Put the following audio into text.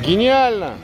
Гениально!